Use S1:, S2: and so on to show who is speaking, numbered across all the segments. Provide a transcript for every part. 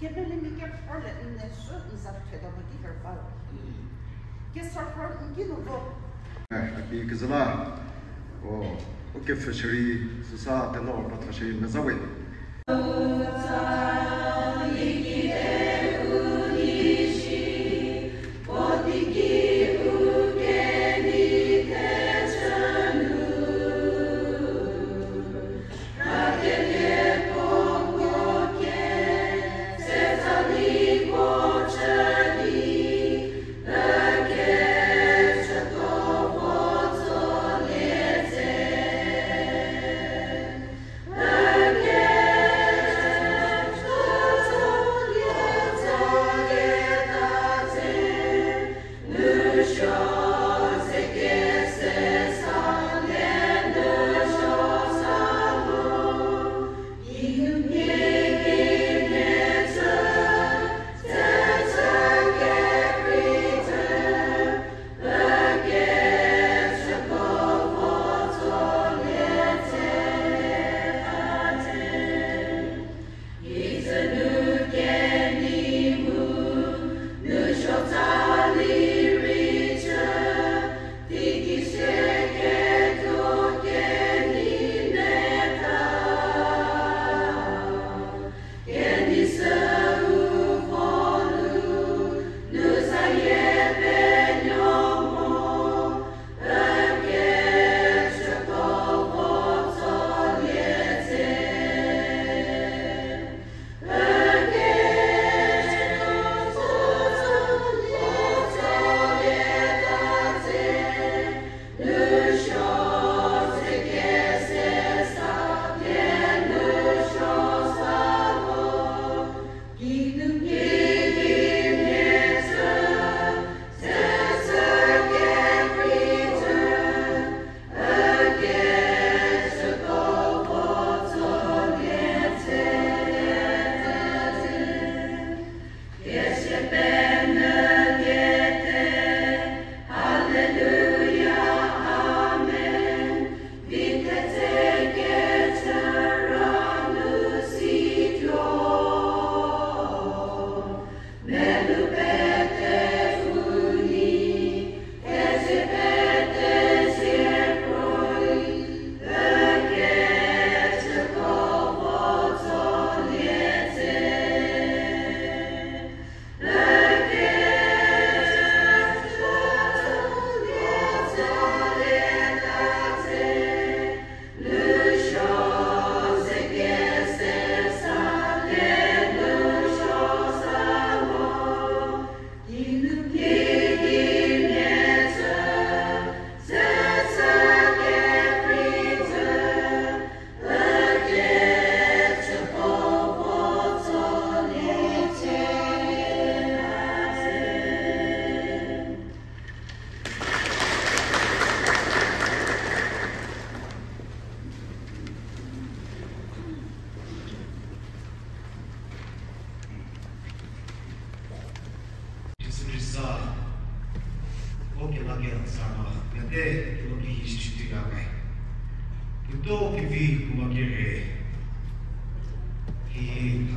S1: Gebele mi ge parle
S2: su kızıla o o ke fışırı susa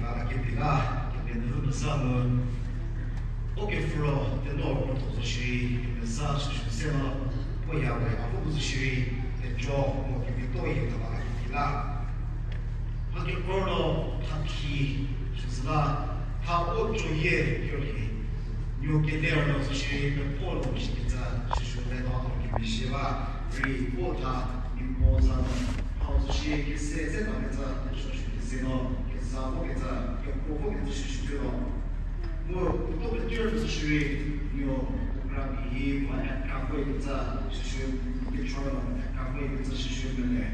S2: hi harara kipila kipen rupa sama oke furo te no ko to shi kipen sa shi sema po yawe afu ku shi te jo mo kivi to yi harara kipila Hake porno taki shizla ha ocho ye yori Io chiederò se ci per pollo ci pizza ci shude no che mi sheva ri pota in posa hausa shi che se se no pizza ci shude se no che sa po che sa che po che ci shude no mo to per dire se ci io gravi ma è capo pizza ci shude che ci sono capo pizza ci shude ne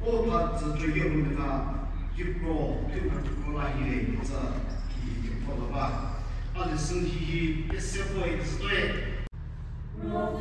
S2: o ta zi zhe ye lu ta yi pro tu ka tu ko la yi le pizza ki ki po la ba 二十身体一社会之对。
S3: Love